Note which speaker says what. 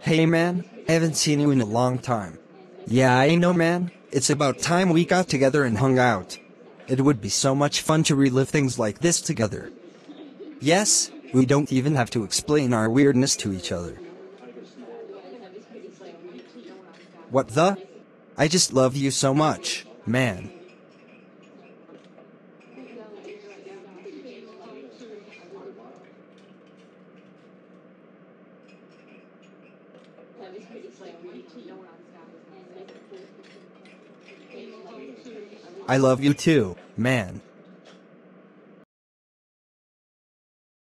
Speaker 1: Hey man, I haven't seen you in a long time. Yeah, I know man, it's about time we got together and hung out. It would be so much fun to relive things like this together. Yes, we don't even have to explain our weirdness to each other. What the? I just love you so much, man. I love you too, man.